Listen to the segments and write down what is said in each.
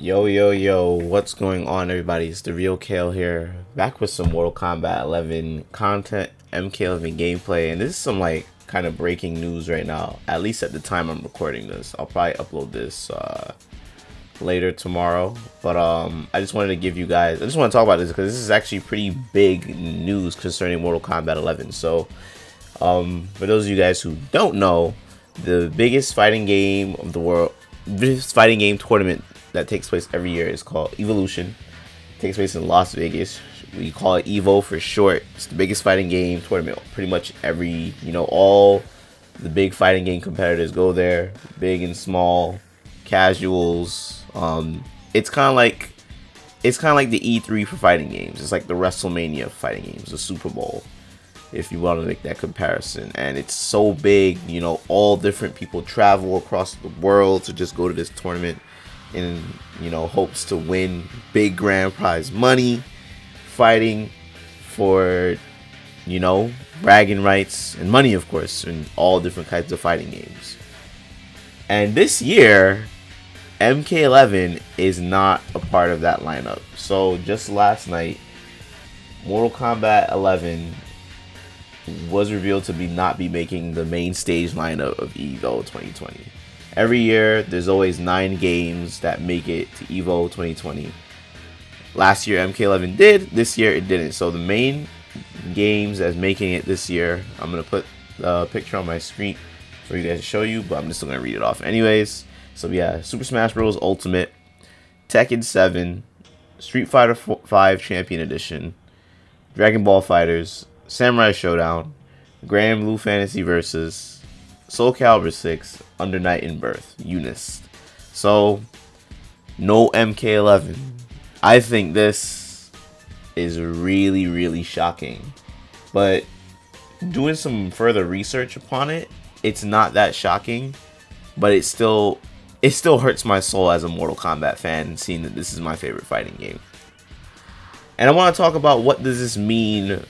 Yo, yo, yo, what's going on, everybody? It's the real Kaaayle here, back with some Mortal Kombat 11 content, MK11 gameplay, and this is some like kind of breaking news right now, at least at the time I'm recording this. I'll probably upload this uh, later tomorrow, but um, I just wanted to give you guys, I just want to talk about this because this is actually pretty big news concerning Mortal Kombat 11. So, um, for those of you guys who don't know, the biggest fighting game of the world, biggest fighting game tournament that takes place every year is called Evolution. It takes place in Las Vegas. We call it Evo for short. It's the biggest fighting game tournament. Pretty much every, you know, all the big fighting game competitors go there, big and small, casuals. Um, it's kind of like it's kind of like the E3 for fighting games. It's like the WrestleMania fighting games, the Super Bowl, if you want to make that comparison. And it's so big, you know, all different people travel across the world to just go to this tournament in you know hopes to win big grand prize money fighting for you know bragging rights and money of course in all different kinds of fighting games. And this year mk11 is not a part of that lineup. So just last night mortal kombat 11 was revealed to be not be making the main stage lineup of evo 2020 Every year, there's always nine games that make it to EVO 2020. Last year, MK11 did. This year, it didn't. So the main games that's making it this year, I'm gonna put the picture on my screen for you guys to show you, but I'm just gonna read it off anyways. So yeah, Super Smash Bros. Ultimate, Tekken 7, Street Fighter 5 Champion Edition, Dragon Ball FighterZ, Samurai Shodown, Granblue Fantasy Versus, Soul Calibur 6, Under Night in Birth, UNIST. So, no MK11. I think this is really, really shocking. But doing some further research upon it, it's not that shocking. But it still it still hurts my soul as a Mortal Kombat fan seeing that this is my favorite fighting game. And I want to talk about what does this mean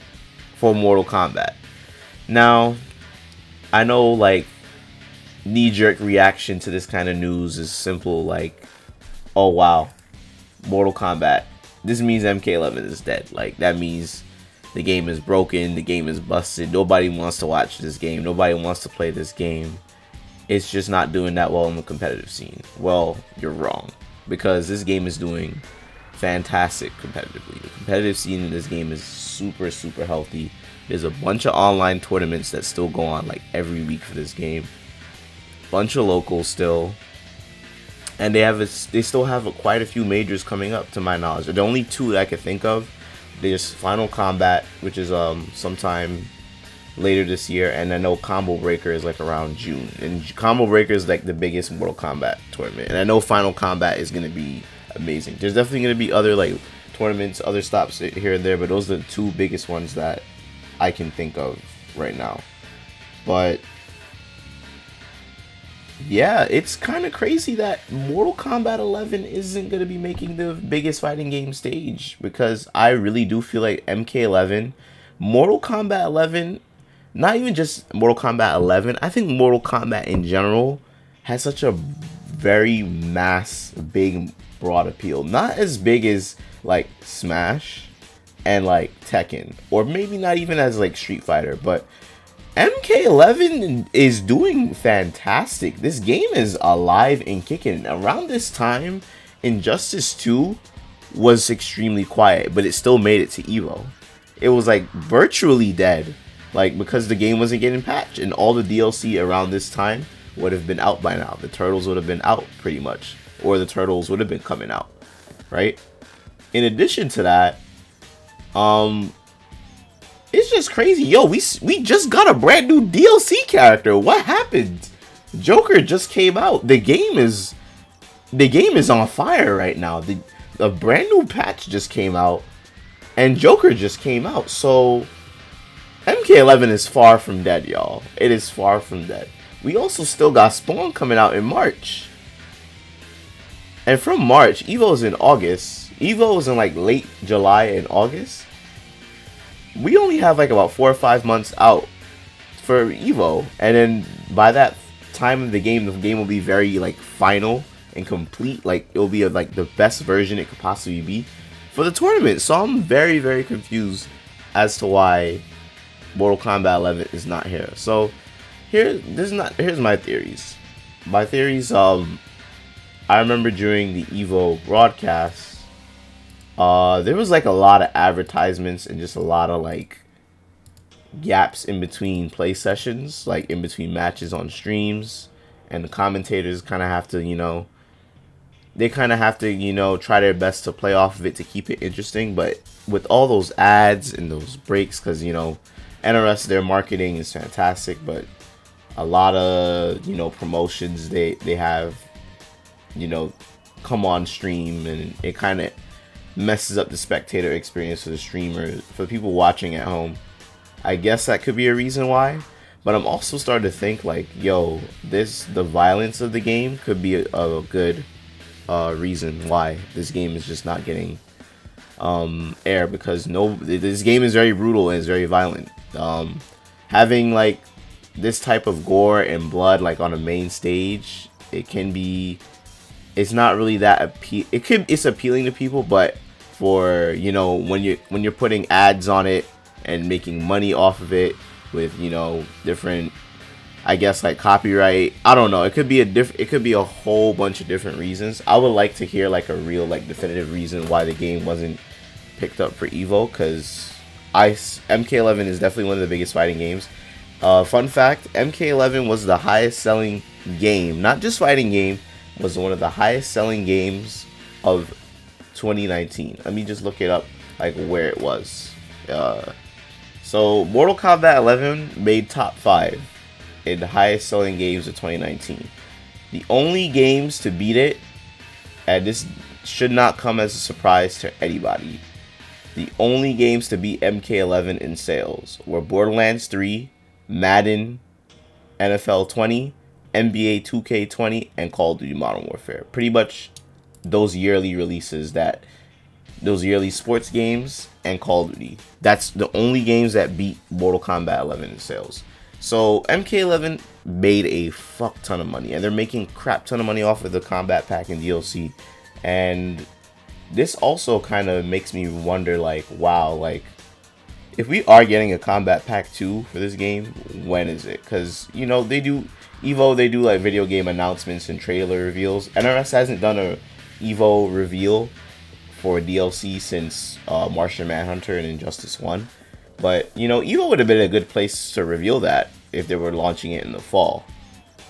for Mortal Kombat. Now, I know like knee jerk reaction to this kind of news is simple like, oh wow, Mortal Kombat. This means MK11 is dead. Like that means the game is broken, the game is busted. Nobody wants to watch this game. Nobody wants to play this game. It's just not doing that well in the competitive scene. Well, you're wrong because this game is doing fantastic competitively. The competitive scene in this game is super super healthy. There's a bunch of online tournaments that still go on like every week for this game. Bunch of locals still. And they have a, they still have a, quite a few majors coming up to my knowledge. The only two that I could think of, there's Final Kombat, which is um sometime later this year, and I know Combo Breaker is like around June. And Combo Breaker is like the biggest Mortal Kombat tournament, and I know Final Kombat is gonna be amazing. There's definitely gonna be other like tournaments, other stops here and there, but those are the two biggest ones that I can think of right now. But yeah, it's kind of crazy that Mortal Kombat 11 isn't going to be making the biggest fighting game stage because I really do feel like MK11, Mortal Kombat 11, not even just Mortal Kombat 11, I think Mortal Kombat in general has such a very mass, big, broad appeal. Not as big as like Smash and like Tekken, or maybe not even as like Street Fighter, but MK11 is doing fantastic. This game is alive and kicking. Around this time, Injustice 2 was extremely quiet, but it still made it to Evo. It was like virtually dead, like because the game wasn't getting patched, and all the DLC around this time would have been out by now. The turtles would have been out pretty much, or the turtles would have been coming out, right? In addition to that, um, it's just crazy. Yo, we we just got a brand new DLC character. What happened? Joker just came out. The game is the game is on fire right now. The a brand new patch just came out and Joker just came out. So MK11 is far from dead, y'all. It is far from dead. We also still got Spawn coming out in March. And from March, Evo's in August. Evo is in like late July and August we only have like about four or five months out for Evo, and then by that time of the game, the game will be very like final and complete. Like it'll be a, like the best version it could possibly be for the tournament. So I'm very very confused as to why Mortal Kombat 11 is not here. So here this is not here's my theories. My theories um I remember during the Evo broadcast uh there was like a lot of advertisements and just a lot of like gaps in between play sessions, like in between matches on streams, and the commentators kind of have to, you know, they kind of have to, you know, try their best to play off of it to keep it interesting. But with all those ads and those breaks, because you know, NRS their marketing is fantastic, but a lot of you know promotions they they have, you know, come on stream and it kind of messes up the spectator experience for the streamer for people watching at home I guess that could be a reason why. But I'm also starting to think like, yo, this the violence of the game could be a, a good uh, reason why this game is just not getting um, air because no, this game is very brutal and it's very violent. Um, having like this type of gore and blood like on a main stage, it can be. It's not really that appeal. It could. It's appealing to people, but for you know when you when you're putting ads on it and making money off of it with you know different I guess like copyright. I don't know. It could be a diff. It could be a whole bunch of different reasons. I would like to hear like a real like definitive reason why the game wasn't picked up for Evo because I MK11 is definitely one of the biggest fighting games. Uh, fun fact: MK11 was the highest selling game, not just fighting game, was one of the highest selling games of 2019. Let me just look it up, like where it was. Uh, so Mortal Kombat 11 made top 5 in the highest selling games of 2019. The only games to beat it, and this should not come as a surprise to anybody, the only games to beat MK11 in sales were Borderlands 3, Madden, NFL 20, NBA 2K20, and Call of Duty Modern Warfare. Pretty much those yearly releases that those yearly sports games and Call of Duty. That's the only games that beat Mortal Kombat 11 in sales. So MK11 made a fuck ton of money, and they're making crap ton of money off of the combat pack and DLC. And this also kind of makes me wonder, like, wow, like if we are getting a combat pack 2 for this game, when is it? Because you know they do Evo, they do like video game announcements and trailer reveals. NRS hasn't done a Evo reveal for DLC since uh, Martian Manhunter and Injustice 1. But, you know, Evo would have been a good place to reveal that if they were launching it in the fall.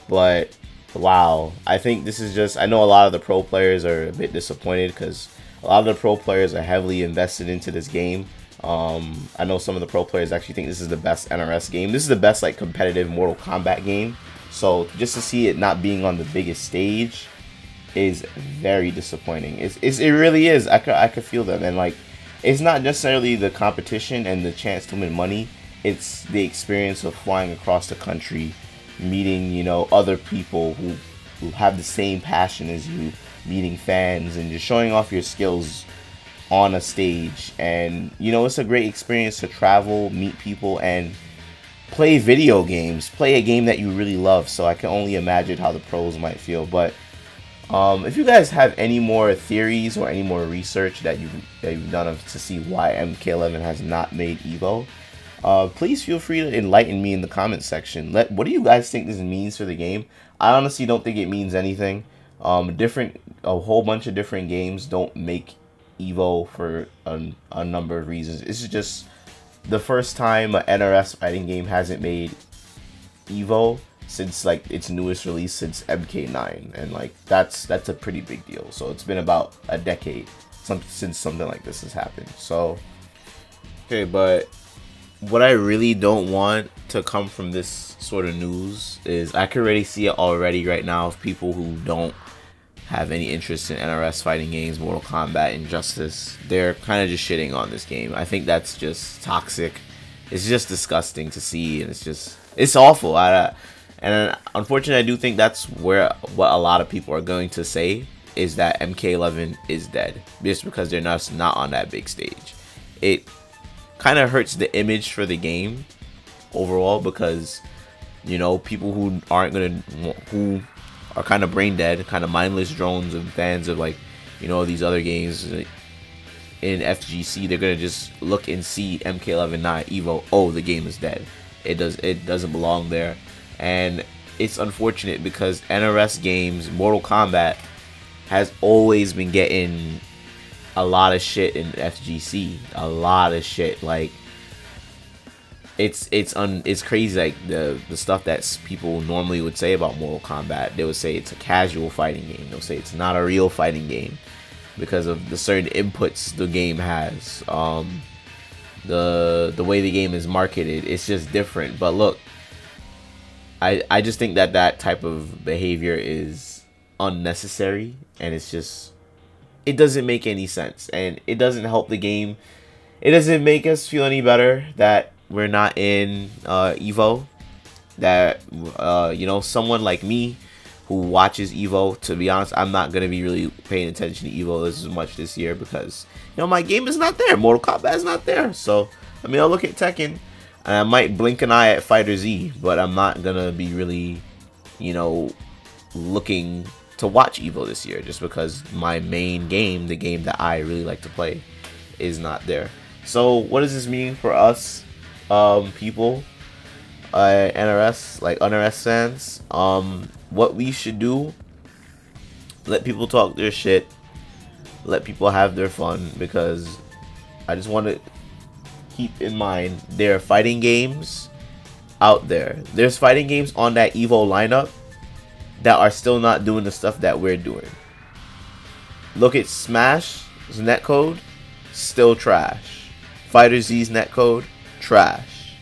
But, wow, I think this is just, I know a lot of the pro players are a bit disappointed because a lot of the pro players are heavily invested into this game. Um, I know some of the pro players actually think this is the best NRS game. This is the best, like, competitive Mortal Kombat game. So, just to see it not being on the biggest stage is very disappointing. It's, it's it really is. I could I could feel that and like it's not necessarily the competition and the chance to win money. It's the experience of flying across the country, meeting you know other people who who have the same passion as you, meeting fans and just showing off your skills on a stage. And you know it's a great experience to travel, meet people, and play video games. Play a game that you really love. So I can only imagine how the pros might feel, but um, if you guys have any more theories or any more research that you've, that you've done to see why MK11 has not made Evo, uh, please feel free to enlighten me in the comment section. Let What do you guys think this means for the game? I honestly don't think it means anything. Um, different, a whole bunch of different games don't make Evo for a, a number of reasons. This is just the first time an NRS fighting game hasn't made Evo since like its newest release since MK9, and like that's that's a pretty big deal. So it's been about a decade some, since something like this has happened. So okay, but what I really don't want to come from this sort of news is I can already see it already right now of people who don't have any interest in NRS fighting games, Mortal Kombat, Injustice. They're kind of just shitting on this game. I think that's just toxic. It's just disgusting to see, and it's just it's awful. I and unfortunately, I do think that's where what a lot of people are going to say is that MK11 is dead just because they're not not on that big stage. It kind of hurts the image for the game overall because you know people who aren't gonna who are kind of brain dead, kind of mindless drones and fans of like, you know, these other games in FGC, they're gonna just look and see MK11 not Evo. Oh, the game is dead. It does it doesn't belong there, and it's unfortunate because NRS games, Mortal Kombat, has always been getting a lot of shit in FGC. A lot of shit. Like it's it's un it's crazy like the the stuff that people normally would say about Mortal Kombat. They would say it's a casual fighting game. They'll say it's not a real fighting game because of the certain inputs the game has. Um, the the way the game is marketed, it's just different. But look, I I just think that that type of behavior is unnecessary and it's just it doesn't make any sense and it doesn't help the game. It doesn't make us feel any better that we're not in uh, Evo. That uh, you know, someone like me who watches Evo, to be honest, I'm not gonna be really paying attention to Evo as much this year because you know my game is not there. Mortal Kombat is not there. So I mean, I'll look at Tekken and I might blink an eye at Fighter Z, but I'm not gonna be really, you know, looking to watch Evo this year just because my main game, the game that I really like to play, is not there. So what does this mean for us um, people, uh, NRS, like NRS fans, um, what we should do, let people talk their shit, let people have their fun, because I just want to keep in mind there are fighting games out there. There's fighting games on that Evo lineup that are still not doing the stuff that we're doing. Look at Smash's netcode, still trash. Fighter Z's netcode, trash.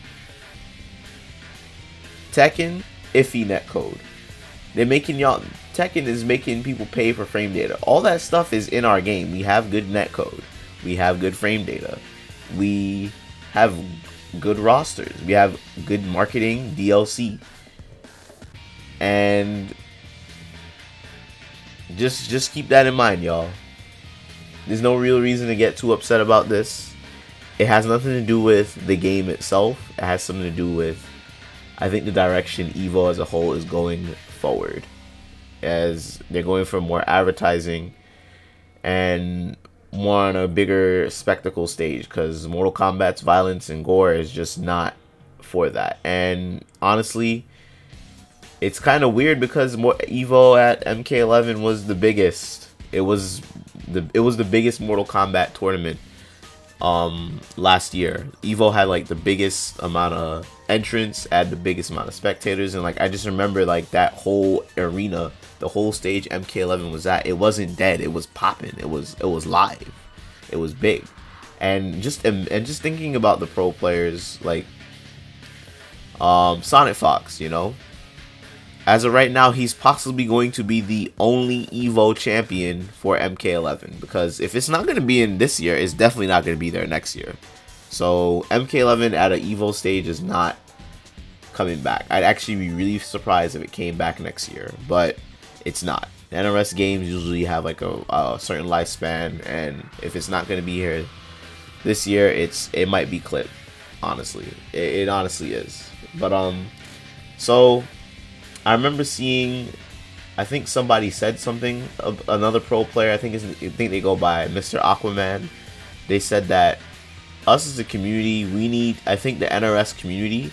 Tekken, iffy netcode. They're making y'all. Tekken is making people pay for frame data. All that stuff is in our game. We have good netcode. We have good frame data. We have good rosters. We have good marketing, DLC. And just just keep that in mind, y'all. There's no real reason to get too upset about this. It has nothing to do with the game itself. It has something to do with, I think, the direction Evo as a whole is going forward. As they're going for more advertising and more on a bigger spectacle stage because Mortal Kombat's violence and gore is just not for that. And honestly, it's kind of weird because more Evo at MK11 was the biggest. It was the it was the biggest Mortal Kombat tournament um last year. Evo had like the biggest amount of entrants, had the biggest amount of spectators, and like I just remember like that whole arena, the whole stage MK11 was at. It wasn't dead. It was popping. It was it was live. It was big, and just and, and just thinking about the pro players like um SonicFox, you know, as of right now, he's possibly going to be the only Evo champion for MK11 because if it's not going to be in this year, it's definitely not going to be there next year. So MK11 at an Evo stage is not coming back. I'd actually be really surprised if it came back next year, but it's not. NRS games usually have like a, a certain lifespan, and if it's not going to be here this year, it's it might be clipped. Honestly, it, it honestly is. But um, so I remember seeing, I think somebody said something. Another pro player, I think is, I think they go by Mr. Aquaman. They said that us as a community, we need. I think the NRS community,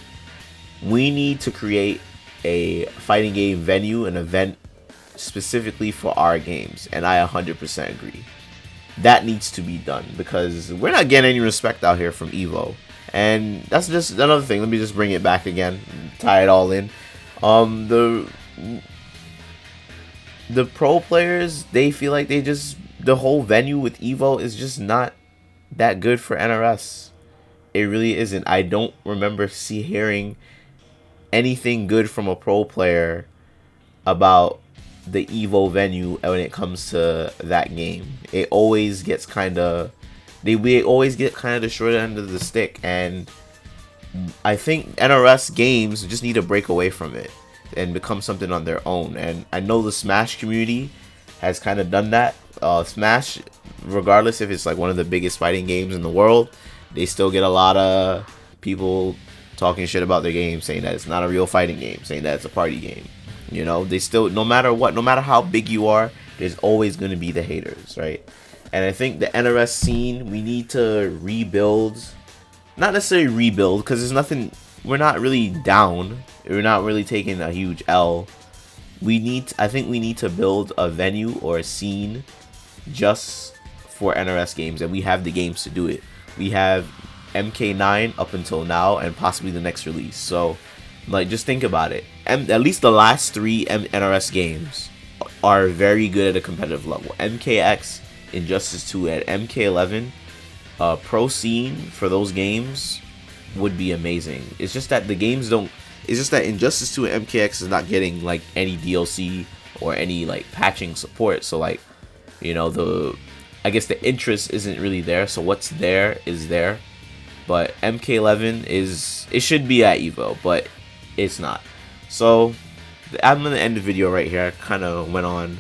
we need to create a fighting game venue, an event specifically for our games, and I 100% agree. That needs to be done because we're not getting any respect out here from Evo. And that's just another thing. Let me just bring it back again, tie it all in. Um, the the pro players they feel like they just the whole venue with Evo is just not that good for NRS. It really isn't. I don't remember see hearing anything good from a pro player about the Evo venue when it comes to that game. It always gets kind of they we always get kind of the short end of the stick and I think NRS games just need to break away from it and become something on their own. And I know the Smash community has kind of done that. Uh, Smash, regardless if it's like one of the biggest fighting games in the world, they still get a lot of people talking shit about their game, saying that it's not a real fighting game, saying that it's a party game. You know, they still no matter what, no matter how big you are, there's always going to be the haters, right? And I think the NRS scene, we need to rebuild, not necessarily rebuild, because there's nothing, we're not really down. We're not really taking a huge L. We need, I think we need to build a venue or a scene just for NRS games, and we have the games to do it. We have MK9 up until now, and possibly the next release. So, like, just think about it. M at least the last three M NRS games are very good at a competitive level. MKX, Injustice 2, and MK11, uh, pro scene for those games would be amazing. It's just that the games don't. It's just that Injustice 2 and MKX is not getting like any DLC or any like patching support. So like, you know, the I guess the interest isn't really there. So what's there is there. But MK11 is it should be at Evo, but it's not. So I'm gonna end the video right here. I kind of went on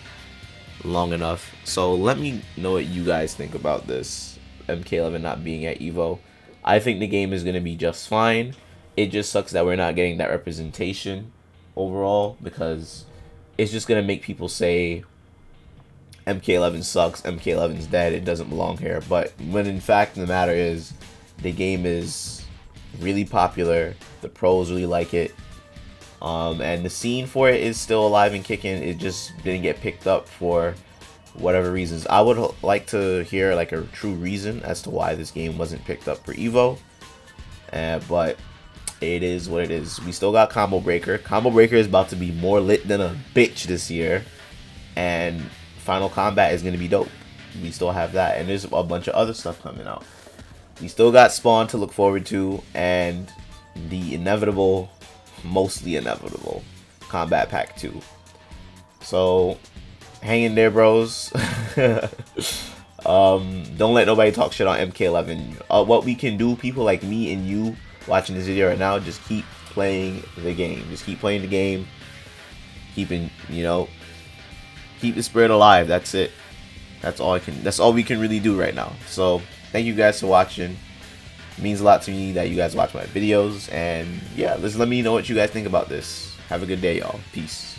long enough. So let me know what you guys think about this MK11 not being at Evo. I think the game is gonna be just fine. It just sucks that we're not getting that representation overall because it's just gonna make people say MK11 sucks, MK11's dead, it doesn't belong here. But when in fact the matter is the game is really popular, the pros really like it, um, and the scene for it is still alive and kicking. It just didn't get picked up for whatever reasons. I would like to hear like a true reason as to why this game wasn't picked up for Evo. Uh, but it is what it is. We still got Combo Breaker. Combo Breaker is about to be more lit than a bitch this year. And Final Kombat is going to be dope. We still have that. And there's a bunch of other stuff coming out. We still got Spawn to look forward to. And the inevitable mostly inevitable. Combat Pack 2. So, hang in there, bros. um, don't let nobody talk shit on MK11. Uh, what we can do, people like me and you watching this video right now, just keep playing the game. Just keep playing the game. Keeping, you know, keep the spirit alive. That's it. That's all I can. That's all we can really do right now. So, thank you guys for watching. It means a lot to me that you guys watch my videos. And yeah, let's let me know what you guys think about this. Have a good day, y'all. Peace.